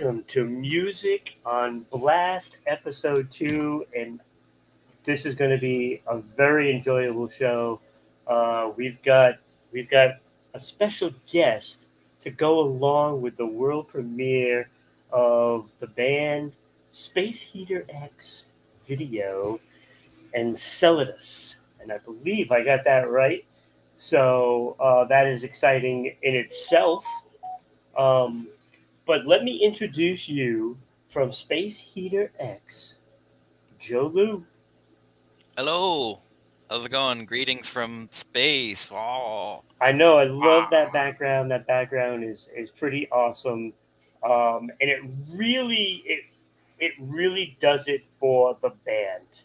Welcome to Music on Blast, episode two, and this is going to be a very enjoyable show. Uh, we've got we've got a special guest to go along with the world premiere of the band Space Heater X video and Enceladus, and I believe I got that right. So uh, that is exciting in itself. Um, but let me introduce you from Space Heater X, Joe Lou. Hello. How's it going? Greetings from space. Oh. I know. I love that background. That background is is pretty awesome, um, and it really it it really does it for the band.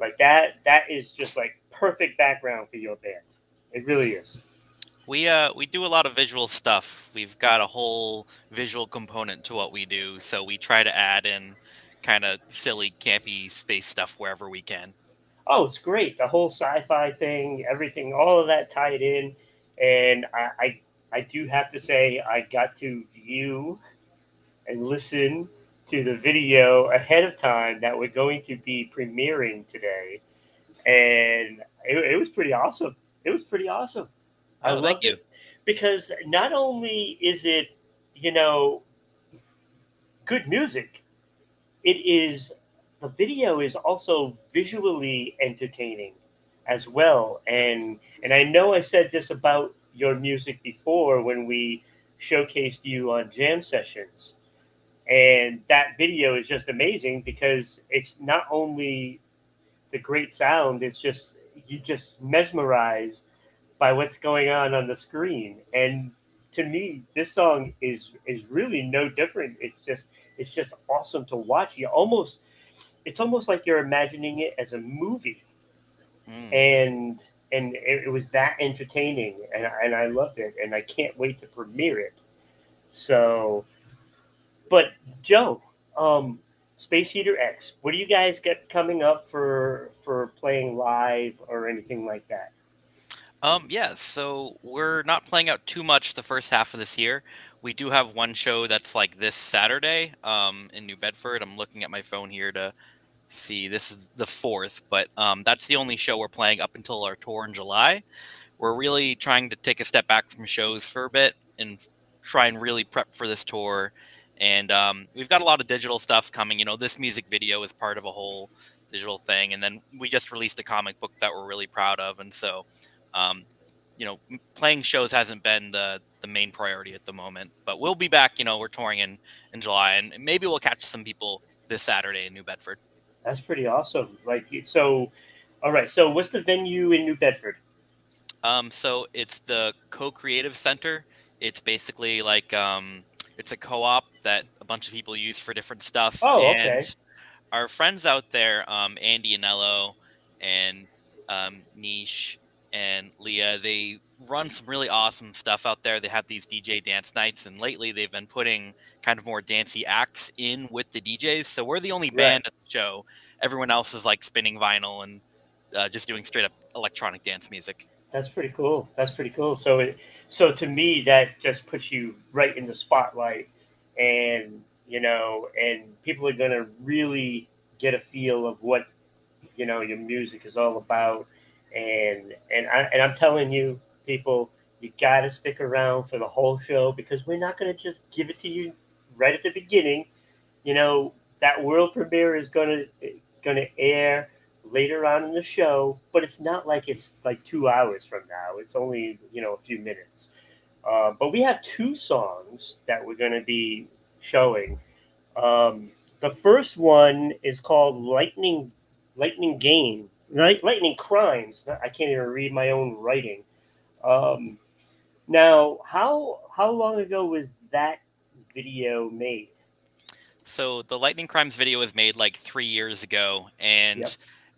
Like that. That is just like perfect background for your band. It really is. We uh we do a lot of visual stuff. We've got a whole visual component to what we do, so we try to add in kind of silly, campy space stuff wherever we can. Oh, it's great. The whole sci-fi thing, everything, all of that tied in, and I I, I do have to say I got to view and listen to the video ahead of time that we're going to be premiering today, and it, it was pretty awesome. It was pretty awesome. I Oh, thank loved you. it because not only is it, you know, good music, it is the video is also visually entertaining as well. And and I know I said this about your music before when we showcased you on jam sessions. And that video is just amazing because it's not only the great sound, it's just you just mesmerized by what's going on on the screen. And to me, this song is is really no different. It's just it's just awesome to watch. You almost it's almost like you're imagining it as a movie, Mm. and and it, it was that entertaining, and and I loved it, and I can't wait to premiere it. So, but Joe, um, Space Heater X, what do you guys get coming up for for playing live or anything like that? Um, yeah, so we're not playing out too much the first half of this year. We do have one show that's like this Saturday um, in New Bedford. I'm looking at my phone here to see. This is the fourth, but um, that's the only show we're playing up until our tour in July. We're really trying to take a step back from shows for a bit and try and really prep for this tour. And um, we've got a lot of digital stuff coming. You know, this music video is part of a whole digital thing. And then we just released a comic book that we're really proud of. And so um, you know, playing shows hasn't been the the main priority at the moment. But we'll be back. You know, we're touring in in July, and maybe we'll catch some people this Saturday in New Bedford. That's pretty awesome. Like so, all right. So, what's the venue in New Bedford? Um, so it's the Co-Creative Center. It's basically like um, it's a co-op that a bunch of people use for different stuff. Oh, okay. and our friends out there, um, Andy Anello and um, Niche and Leah, they run some really awesome stuff out there. They have these DJ dance nights, and lately they've been putting kind of more dancey acts in with the DJs. So we're the only Right. band at the show. Everyone else is like spinning vinyl and uh, just doing straight up electronic dance music. That's pretty cool. That's pretty cool. So, it, so to me, that just puts you right in the spotlight, and you know, and people are gonna really get a feel of what you know your music is all about, and and I and I'm telling you, people, you gotta stick around for the whole show because we're not gonna just give it to you right at the beginning. You know, that world premiere is gonna gonna air later on in the show, but it's not like it's like two hours from now. It's only you know a few minutes. Uh, but we have two songs that we're going to be showing. Um, the first one is called "Lightning Lightning Game," Light, "Lightning Crimes." I can't even read my own writing. Um, now, how how long ago was that video made? So the Lightning Crimes video was made like three years ago, and Yep.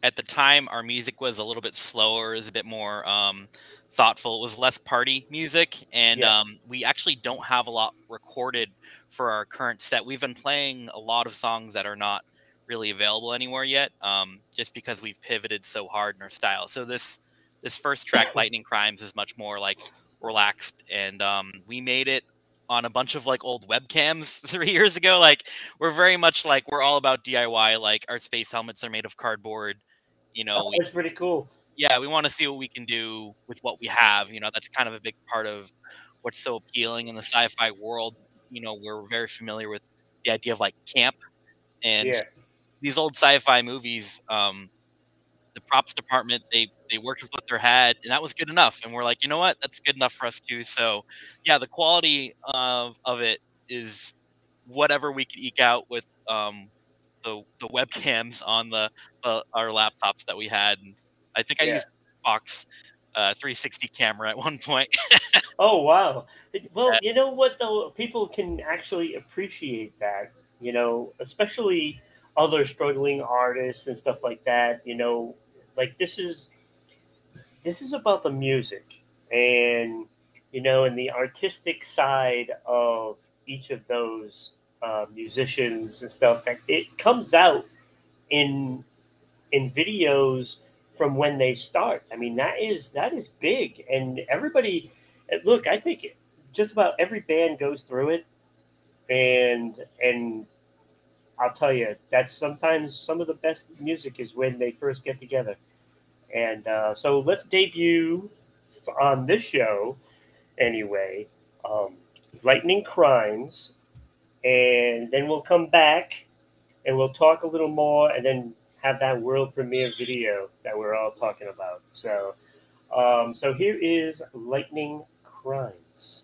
at the time our music was a little bit slower, it was a bit more um, thoughtful. It was less party music, and Yeah. um, we actually don't have a lot recorded for our current set. We've been playing a lot of songs that are not really available anywhere yet, um, just because we've pivoted so hard in our style. So this this first track, Lightning Crimes, is much more like relaxed, and um, we made it on a bunch of like old webcams three years ago. Like we're very much like we're all about DIY. Like our space helmets are made of cardboard. You know, oh, that's pretty cool. Yeah, we want to see what we can do with what we have. You know, that's kind of a big part of what's so appealing in the sci-fi world. You know, we're very familiar with the idea of like camp and yeah. These old sci-fi movies. Um, the props department they they worked with what they had and that was good enough and we're like you know what? That's good enough for us too. So yeah the quality of of it is whatever we could eke out with um the the webcams on the, the our laptops that we had and i think i yeah. used Xbox uh, 360 camera at one point. Oh wow. Well you know what though? People can actually appreciate that you know especially other struggling artists and stuff like that you know like this is this is about the music and you know and the artistic side of each of those uh, musicians and stuff that it comes out in in videos from when they start. I mean that is that is big and everybody look, I think just about every band goes through it and and I'll tell you that's sometimes some of the best music is when they first get together. And uh, so let's debut on this show, anyway, um, Lightning Crimes, and then we'll come back and we'll talk a little more, and then have that world premiere video that we're all talking about. So, um, so here is Lightning Crimes.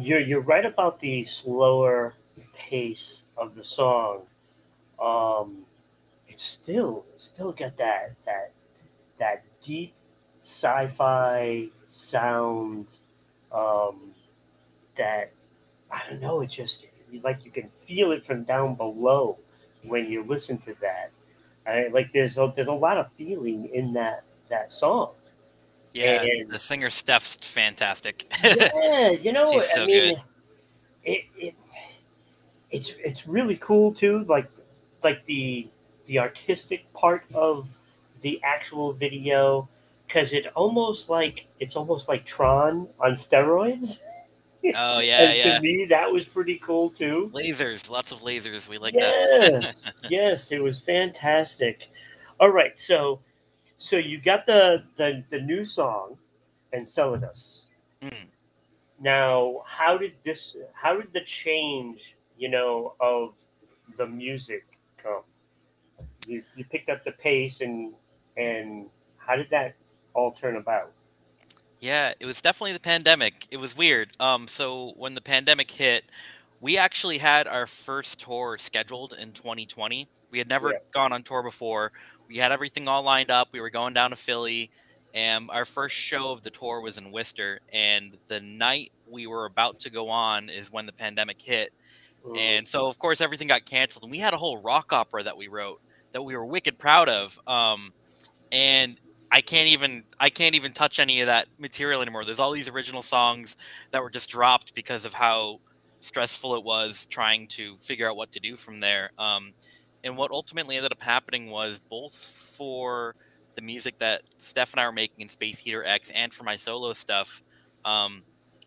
You're you're right about the slower pace of the song. Um, it's still still got that that that deep sci-fi sound. Um, that I don't know. It just like you can feel it from down below when you listen to that. I, like there's a, there's a lot of feeling in that that song. Yeah, And- the singer Steph's fantastic. yeah, you know, She's so I mean, good. it, it it's it's really cool too. Like like the the artistic part of the actual video because it almost like it's almost like Tron on steroids. oh yeah, and yeah. to me, that was pretty cool too. Lasers, lots of lasers. We like that. yes, yes, it was fantastic. All right, so so you got the the, the new song, Enceladus. Mm. Now, how did this? How did the change, you know, of the music come? You you picked up the pace, and and how did that all turn about? Yeah, it was definitely the pandemic. It was weird. Um, so when the pandemic hit, we actually had our first tour scheduled in 2020. We had never Yeah. gone on tour before. We had everything all lined up. We were going down to Philly, and our first show of the tour was in Worcester. And the night we were about to go on is when the pandemic hit. Mm, And so, of course, everything got canceled. And we had a whole rock opera that we wrote that we were wicked proud of. Um, and I can't even I can't even touch any of that material anymore. There's all these original songs that were just dropped because of how stressful it was trying to figure out what to do from there. Um, and what ultimately ended up happening was both for the music that Steph and I were making in Space Heater X and for my solo stuff, um,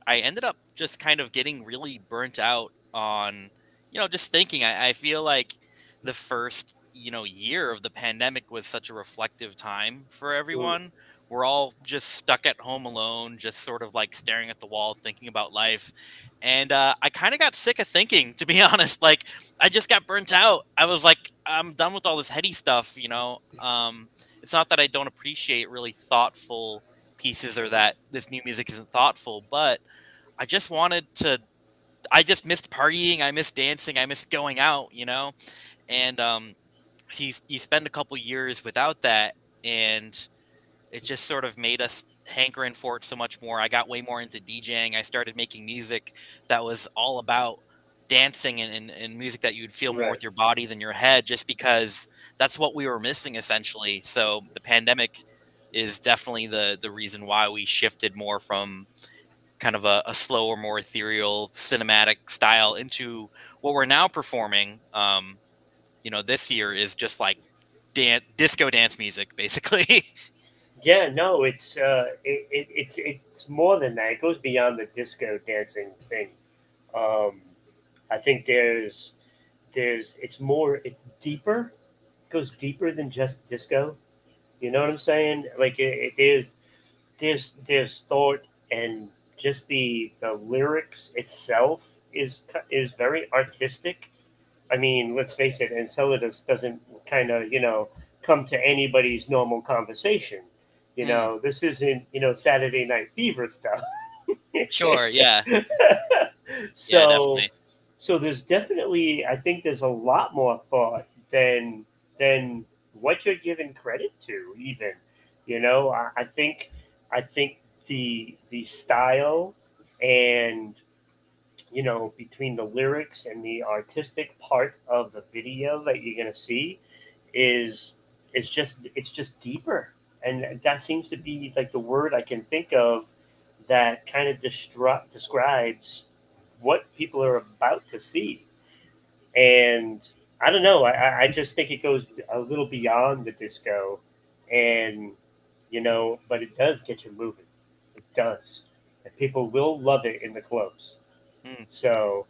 I ended up just kind of getting really burnt out on, you know, just thinking. I, I feel like the first, you know, year of the pandemic was such a reflective time for everyone. We're all just stuck at home alone, just sort of like staring at the wall, thinking about life. And uh, I kind of got sick of thinking, to be honest. Like, I just got burnt out. I was like, I'm done with all this heady stuff, you know? Um, it's not that I don't appreciate really thoughtful pieces or that this new music isn't thoughtful, but I just wanted to. I just missed partying. I missed dancing. I missed going out. You know, and um, so you, you spend a couple years without that, and it just sort of made us hankering for it so much more. I got way more into DJing. I started making music that was all about dancing and, and, and music that you'd feel more Right. with your body than your head, just because that's what we were missing essentially. So the pandemic is definitely the the reason why we shifted more from kind of a, a slower, more ethereal, cinematic style into what we're now performing. Um, you know, this year is just like dan- disco dance music, basically. Yeah, no, it's uh, it, it, it's it's more than that. It goes beyond the disco dancing thing. Um, I think there's there's it's more it's deeper. It goes deeper than just disco. You know what I'm saying? Like it, it is there's there's thought and just the the lyrics itself is is very artistic. I mean, let's face it, Enceladus doesn't kind of you know come to anybody's normal conversation. You Mm. know, this isn't you know Saturday Night Fever stuff. sure, yeah, so yeah, so there's definitely I think there's a lot more thought than than what you're giving credit to even you know I, I think I think the the style and you know between the lyrics and the artistic part of the video that you're gonna see is is just it's just deeper and that seems to be like the word I can think of that kind of destru- describes what people are about to see. And I don't know. I- I, I just think it goes a little beyond the disco, and you know, but it does get you moving. It does, and people will love it in the clubs. Mm. So,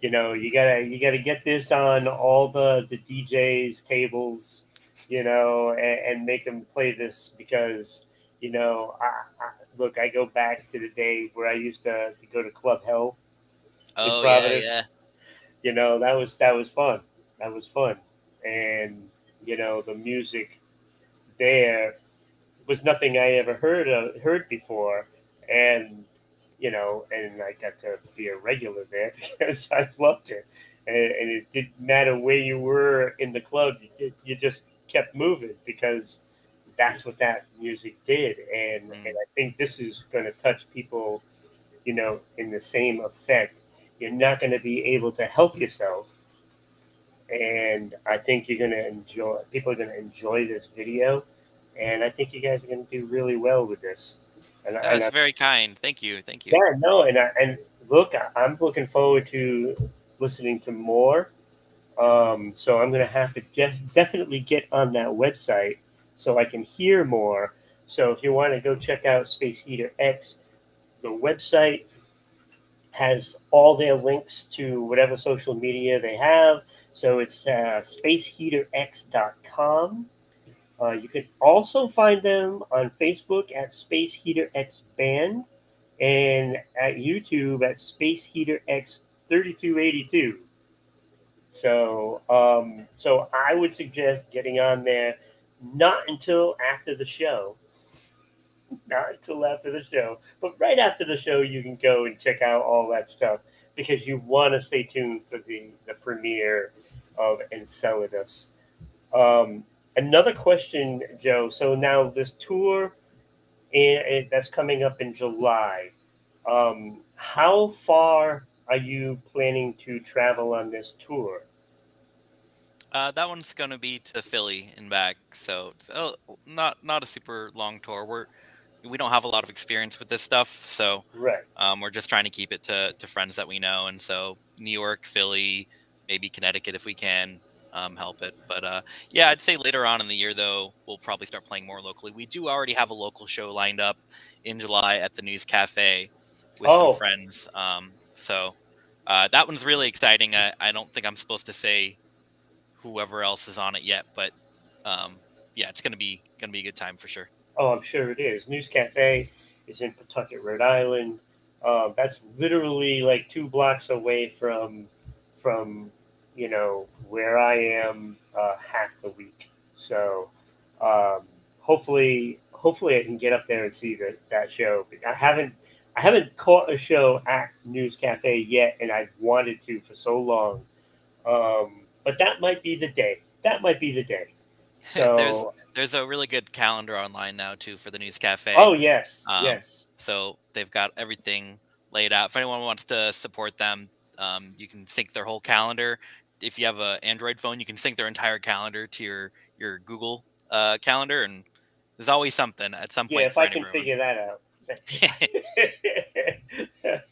you know, you gotta you gotta get this on all the the DJs tables you know, and, and make them play this because you know, I, I, look, I go back to the day where I used to, to go to Club Hell in Oh yeah, Providence. yeah. You know, that was that was fun. That was fun, and you know, the music there was nothing I ever heard of, heard before, and you know, and I got to be a regular there because I loved it, and, and it didn't matter where you were in the club, you, you just kept moving because that's what that music did, and Mm. and I think this is going to touch people, you know, in the same effect. You're not going to be able to help yourself and I think you're gonna enjoy. People are gonna enjoy this video, and I think you guys are gonna do really well with this. And, I- and That's I, very kind. Thank you. Thank you. yeah, no, and I, and look, I- I'm looking forward to listening to more. Um, so I'm gonna have to def- definitely get on that website so I can hear more. So if you want to go check out Space Heater X, the website has all their links to whatever social media they have. So it's uh, spaceheaterx.com. Uh, you can also find them on Facebook at Space Heater X Band and at YouTube at Space Heater X 3282. So, um, so I would suggest getting on there not until after the show, not until after the show, but right after the show, you can go and check out all that stuff because you want to stay tuned for the the premiere of Enceladus. Um, another question, Joe. So now this tour, and that's coming up in July. Um, how far are you planning to travel on this tour? Uh, that one's gonna be to Philly and back, so it's uh, not not a super long tour. We're we don't have a lot of experience with this stuff, so Right. um, we're just trying to keep it to, to friends that we know, and so New York, Philly, maybe Connecticut if we can um, help it. But uh, yeah, I'd say later on in the year though, we'll probably start playing more locally. We do already have a local show lined up in July at the News Cafe with Oh. some friends. Um, so uh, that one's really exciting. I, I don't think I'm supposed to say whoever else is on it yet, but um, yeah, it's gonna be gonna be a good time for sure. Oh, I'm sure it is. News Cafe is in Pawtucket, Rhode Island. Uh, that's literally like two blocks away from from you know where I am uh, half the week. So um, hopefully, hopefully I can get up there and see that that show. I haven't I haven't caught a show at News Cafe yet, and I've wanted to for so long. Um, but that might be the day. That might be the day. So. There's- There's a really good calendar online now too for the News Cafe. Oh yes, Um, yes. So they've got everything laid out. If anyone wants to support them, um, you can sync their whole calendar. If you have an Android phone, you can sync their entire calendar to your your Google uh, calendar, and there's always something at some point. Yeah, if I can figure that out.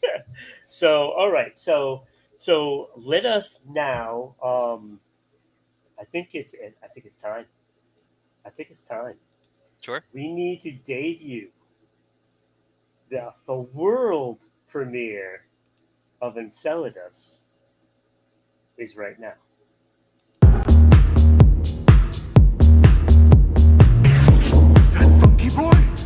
so, all right. So, so let us now. Um, I think it's. I think it's time. I think it's time. Sure. We need to debut the the world premiere of Enceladus is right now. That funky boy?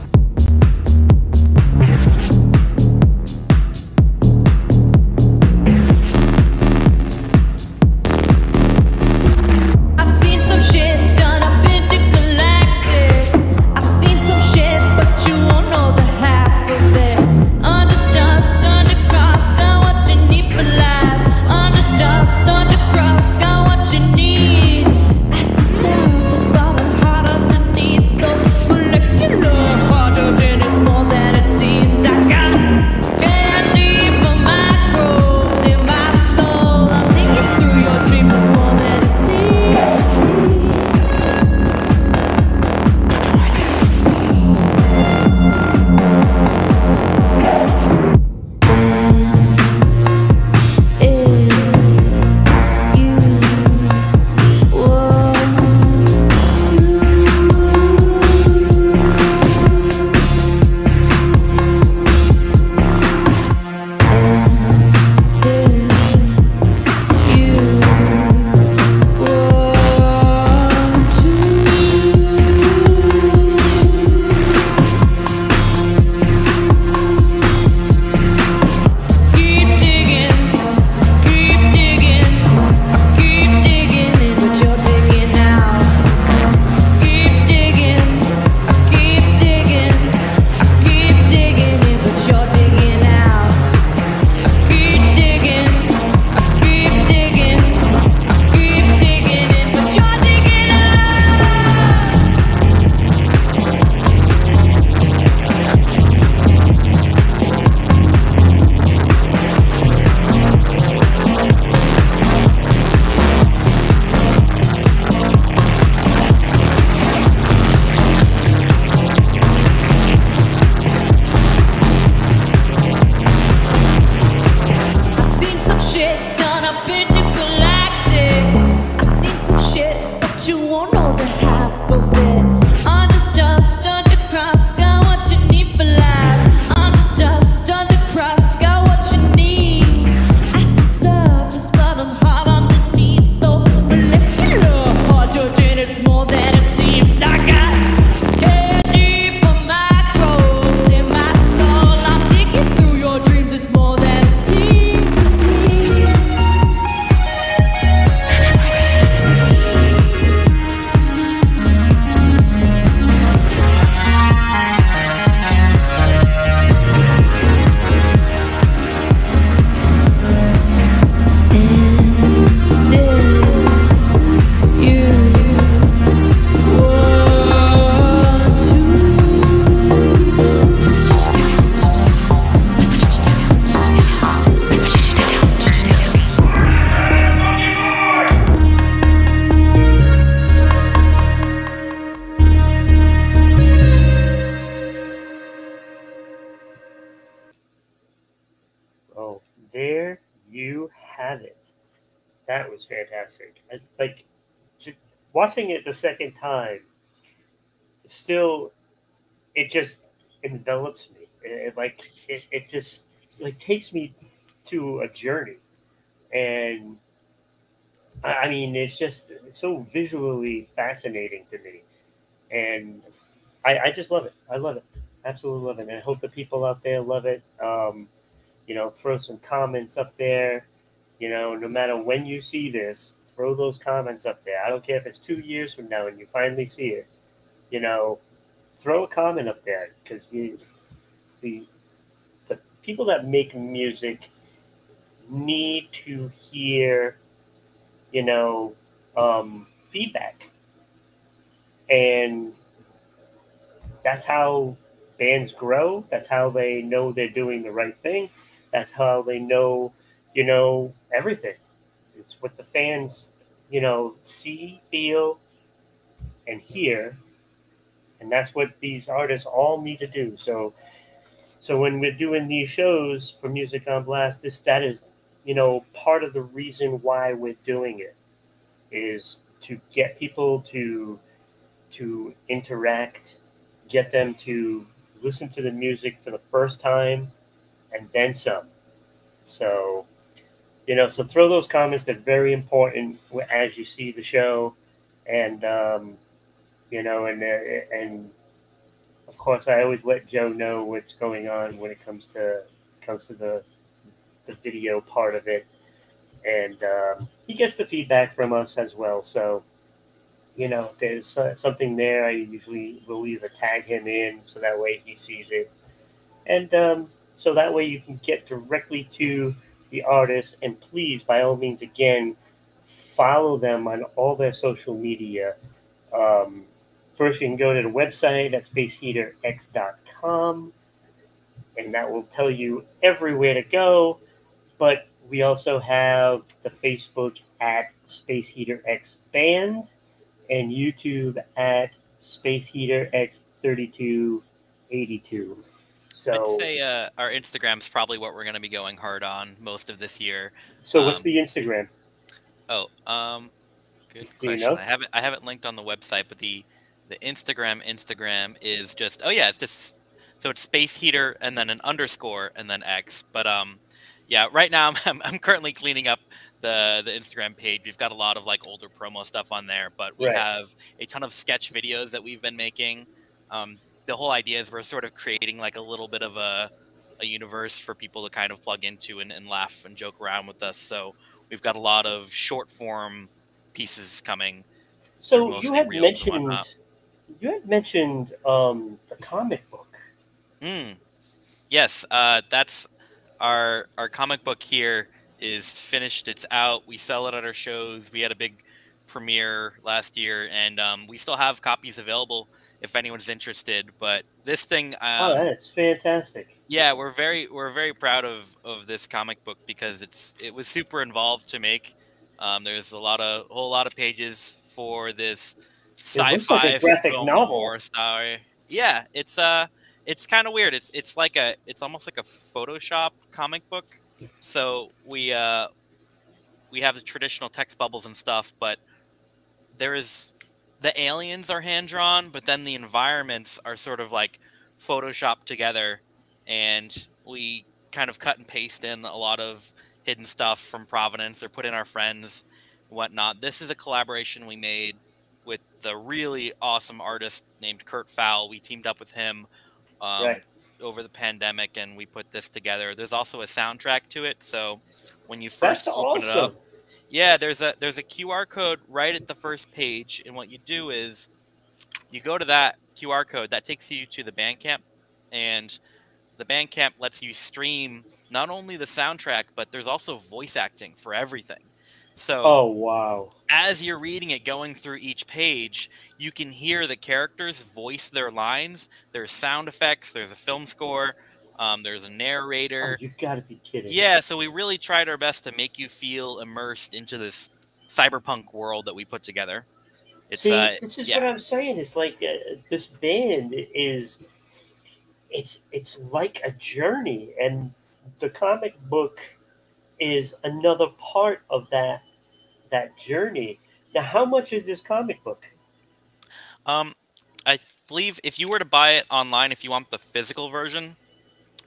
That was fantastic. I, like watching it the second time, still, it just envelops me. It, it, like it, it just like takes me to a journey, and I, I mean it's just so visually fascinating to me, and I, I just love it. I love it. Absolutely love it. And I hope the people out there love it. Um, you know, throw some comments up there. You know, no matter when you see this, throw those comments up there. I don't care if it's two years from now and you finally see it. You know, throw a comment up there because you, the, the people that make music need to hear, you know, um, feedback. And that's how bands grow. That's how they know they're doing the right thing. That's how they know, you know, everything. It's what the fans, you know, see, feel, and hear. And that's what these artists all need to do. So so when we're doing these shows for Music on Blast, this that is, you know, part of the reason why we're doing it is to get people to to interact, get them to listen to the music for the first time and then some. So, you know, so throw those comments. They're very important as you see the show, and um, you know, and and of course, I always let Joe know what's going on when it comes to comes to the the video part of it, and um, he gets the feedback from us as well. So, you know, if there's uh, something there, I usually will either tag him in so that way he sees it, and um, so that way you can get directly to the artists, and please, by all means, again, follow them on all their social media. Um, first, you can go to the website, at spaceheaterx.com, and that will tell you everywhere to go. But we also have the Facebook at Space Heater X Band and YouTube at Space Heater X3282. So, I'd say uh, our Instagram's probably what we're going to be going hard on most of this year. so what's um, the Instagram? Oh, um, good Do you question. know? I haven't I haven't linked on the website, but the the Instagram Instagram is just oh yeah, it's just so it's space heater and then an underscore and then X. But um, yeah, right now I'm I'm, I'm currently cleaning up the the Instagram page. We've got a lot of like older promo stuff on there, but we Right. have a ton of sketch videos that we've been making. Um, the whole idea is we're sort of creating like a little bit of a a universe for people to kind of plug into and, and laugh and joke around with us. So we've got a lot of short form pieces coming. So you had mentioned you had mentioned um, the comic book. Mm. Yes, uh, that's our our comic book here is finished. It's out. We sell it at our shows. We had a big premiere last year, and um, we still have copies available if anyone's interested. But this thing, um, oh, that's fantastic. yeah, we're very we're very proud of of this comic book because it's it was super involved to make. Um, there's a lot of a whole lot of pages for this looks like sci-fi graphic novel. story. Yeah, it's uh it's kind of weird. It's it's like a it's almost like a Photoshop comic book. So we uh we have the traditional text bubbles and stuff, but there is the aliens are hand drawn, but then the environments are sort of like photoshopped together, and we kind of cut and paste in a lot of hidden stuff from Providence or put in our friends, whatnot. This is a collaboration we made with the really awesome artist named Kurt Fowl. We teamed up with him um, Right. over the pandemic, and we put this together. There's also a soundtrack to it, so when you That's first open it up, awesome. Yeah, there's a there's a QR code right at the first page, and what you do is you go to that QR code that takes you to the Bandcamp, and the Bandcamp lets you stream not only the soundtrack, but there's also voice acting for everything. So Oh wow. as you're reading it, going through each page, you can hear the characters voice their lines. There's sound effects. There's a film score. Um, there's a Oh, narrator. you got to be kidding. Yeah, so we really tried our best to make you feel immersed into this cyberpunk world that we put together. It's See, uh, this is yeah. what I'm saying. It's like uh, this band is, it's it's like a journey, and the comic book is another part of that that journey. Now, how much is this comic book? Um, I believe if you were to buy it online, if you want the physical version,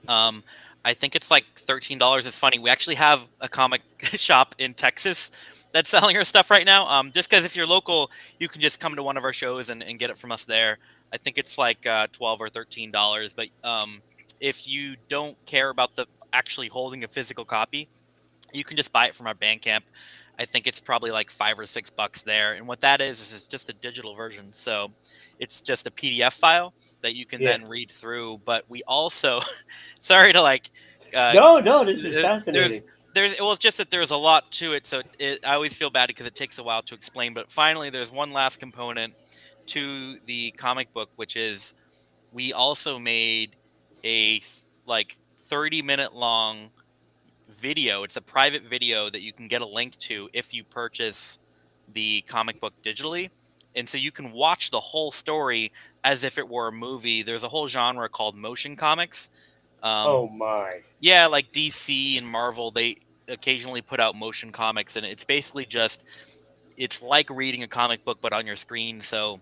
um, I think it's like thirteen dollars. It's funny. We actually have a comic shop in Texas that's selling our stuff right now. Um, just because if you're local, you can just come to one of our shows and, and get it from us there. I think it's like uh, twelve or thirteen dollars. But um, if you don't care about the actually holding a physical copy, you can just buy it from our Bandcamp. I think it's probably like five or six bucks there. And what that is is it's just a digital version. So it's just a PDF file that you can Yeah. then read through. But we also, sorry to like, uh, no, no, this is there- fascinating. there's well, was just that there's a lot to it. So it, I always feel bad because it takes a while to explain. But finally, there's one last component to the comic book, which is we also made a like 30 minute long video. It's a private video that you can get a link to if you purchase the comic book digitally. And so you can watch the whole story as if it were a movie. There's a whole genre called motion comics. Um, oh my! yeah, like DC and Marvel, they occasionally put out motion comics, and it's basically just it's like reading a comic book but on your screen. So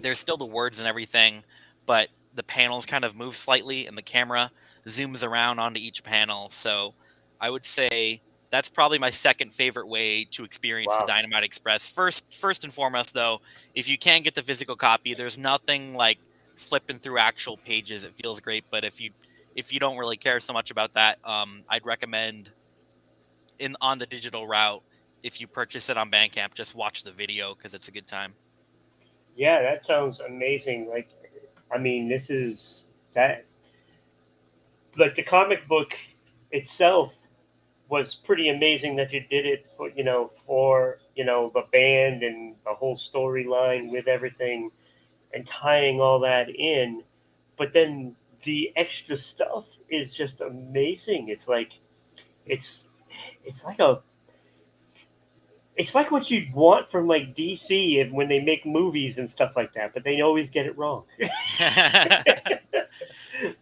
there's still the words and everything, but the panels kind of move slightly, and the camera zooms around onto each panel. So I would say that's probably my second favorite way to experience Wow. the Dynamite Express. First, first and foremost, though, if you can get the physical copy, there's nothing like flipping through actual pages. It feels great, but if you if you don't really care so much about that, um, I'd recommend in on the digital route if you purchase it on Bandcamp, just watch the video because it's a good time. Yeah, that sounds amazing. Like, I mean, this is that. Like the comic book itself was pretty amazing that you did it for you know for you know the band and the whole storyline with everything and tying all that in but then the extra stuff is just amazing it's like it's it's like a it's like what you'd want from like DC and when they make movies and stuff like that, but they always get it wrong.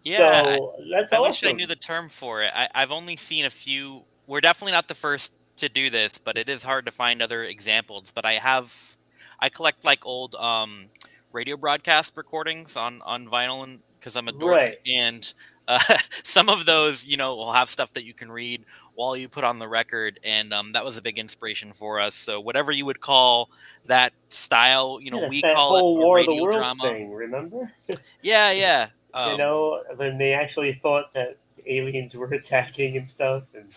yeah, so that's I awesome. wish I knew the term for it. I, I've only seen a few. We're definitely not the first to do this, but it is hard to find other examples. But I have, I collect like old um, radio broadcast recordings on on vinyl, and because I'm a dork, Right. and uh, some of those, you know, will have stuff that you can read while you put on the record, and um, that was a big inspiration for us. So whatever you would call that style, you know, Yeah, we call it a War of the radio drama. thing, remember? Yeah, yeah. Um, you know, when they actually thought that aliens were attacking and stuff, and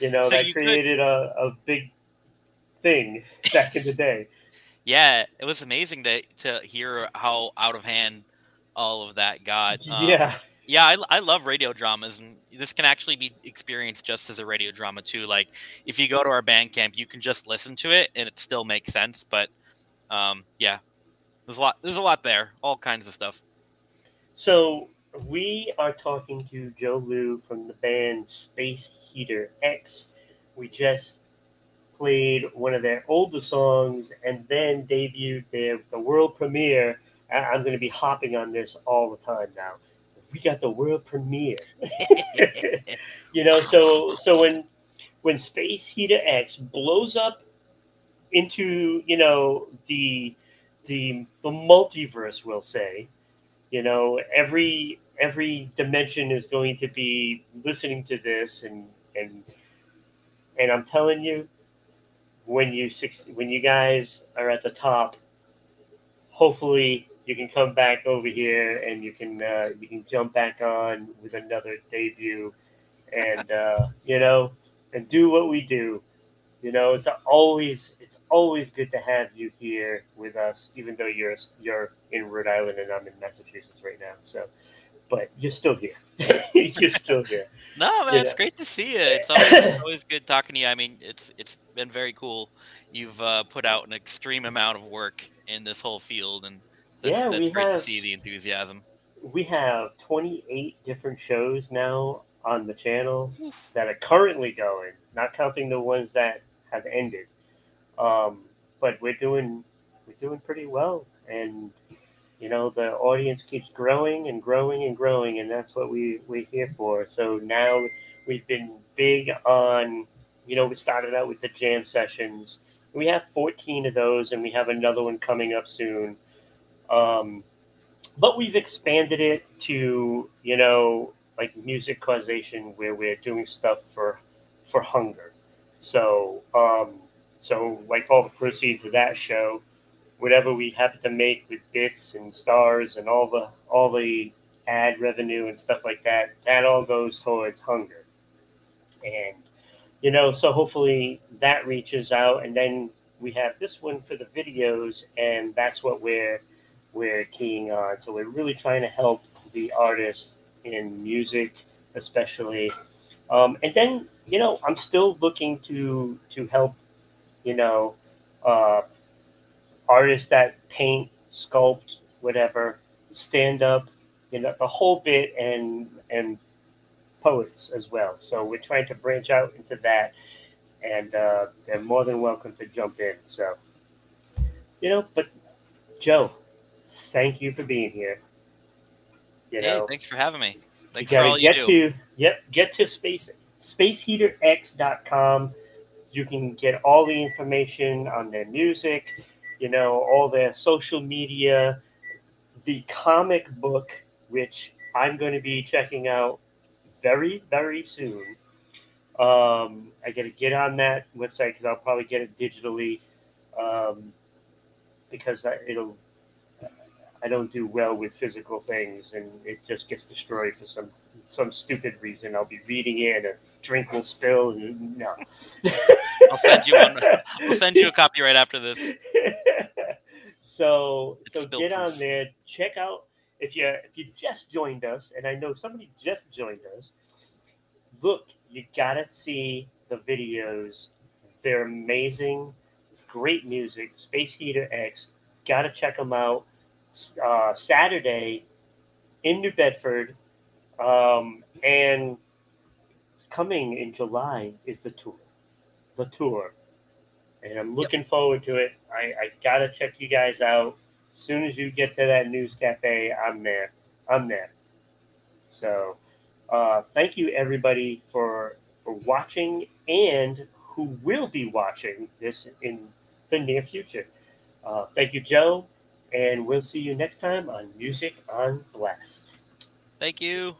you know So that you could- created a, a big thing back in the day. Yeah, it was amazing to to hear how out of hand all of that got. Um, yeah, yeah, I, I love radio dramas, and this can actually be experienced just as a radio drama too. Like if you go to our Bandcamp, you can just listen to it, and it still makes sense. But um, yeah, there's a lot. There's a lot there. All kinds of stuff. So we are talking to Joe Liu from the band Space Heater X. We just played one of their older songs and then debuted their the world premiere. I'm going to be hopping on this all the time now. We got the world premiere. you know, so so when when Space Heater X blows up into you know the the the multiverse, we'll say, you know every every dimension is going to be listening to this and and and i'm telling you when you when you guys are at the top hopefully you can come back over here and you can uh, you can jump back on with another debut and uh, you know and do what we do. You know it's always it's always good to have you here with us even though you're you're in rhode island and i'm in massachusetts right now. So but you're still here you're still here No, man, Yeah. it's great to see you. It's always, it's always good talking to you. I mean, it's it's been very cool. You've uh, put out an extreme amount of work in this whole field, and that's, Yeah, that's great have- to see the enthusiasm. we have 28 different shows now on the channel that are currently going, not counting the ones that have ended. Um, but we're doing we're doing pretty well, and you know the audience keeps growing and growing and growing, and that's what we we're here for. So now we've been big on you know, we started out with the jam sessions. We have 14 of those, and we have another one coming up soon. Um, but we've expanded it to, you know, like music causation, where we're doing stuff for for hunger. So, um, so like all the proceeds of that show, whatever we happen to make with bits and stars and all the all the ad revenue and stuff like that, that all goes towards hunger. And you know, so hopefully that reaches out, and then we have this one for the videos, and that's what we're we're keying on. So we're really trying to help the artists in music, especially. Um, and then you know, I'm still looking to to help, you know, uh, artists that paint, sculpt, whatever, stand up, you know, the whole bit, and and poets as well. So we're trying to branch out into that, and uh, they're more than welcome to jump in. So, you know, but Joe, thank you for being here. You Hey, thanks for having me. Thanks you for gotta all you get do. to yep, get to space spaceheaterx.com. You can get all the information on their music, you know, all their social media, the comic book, which I'm going to be checking out very, very soon. Um, I got to get on that website because I'll probably get it digitally um, because it'll. I don't do well with physical things, and it just gets destroyed for some some stupid reason. I'll be reading it, and a drink will spill, and no. I'll send you one. I'll send you a copy right after this. so It's so get on there. Check out if you if you just joined us, and I know somebody just joined us. Look, you gotta see the videos. They're amazing, great music. Space Heater X. Gotta check them out. Uh, Saturday in New Bedford, um, and coming in July is the tour. The tour and I'm looking forward to it. I, I gotta check you guys out. As soon as you get to that news cafe, I'm there. I'm there. So, uh, thank you everybody for for watching and who will be watching this in the near future. Uh, thank you, Joe, and we'll see you next time on Music on Blast. Thank you.